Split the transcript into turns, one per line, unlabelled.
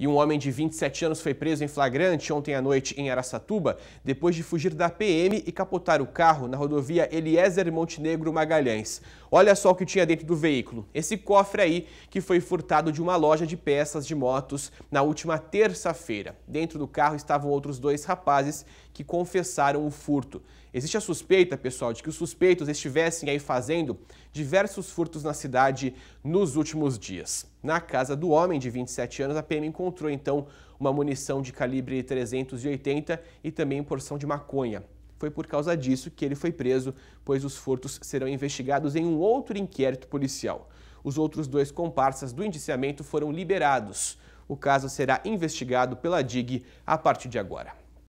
E um homem de 27 anos foi preso em flagrante ontem à noite em Aracatuba, depois de fugir da PM e capotar o carro na rodovia Eliezer Montenegro Magalhães. Olha só o que tinha dentro do veículo. Esse cofre aí que foi furtado de uma loja de peças de motos na última terça-feira. Dentro do carro estavam outros dois rapazes que confessaram o furto. Existe a suspeita, pessoal, de que os suspeitos estivessem aí fazendo diversos furtos na cidade nos últimos dias. Na casa do homem de 27 anos, a PM encontrou então uma munição de calibre 380 e também porção de maconha. Foi por causa disso que ele foi preso, pois os furtos serão investigados em um outro inquérito policial. Os outros dois comparsas do indiciamento foram liberados. O caso será investigado pela DIG a partir de agora.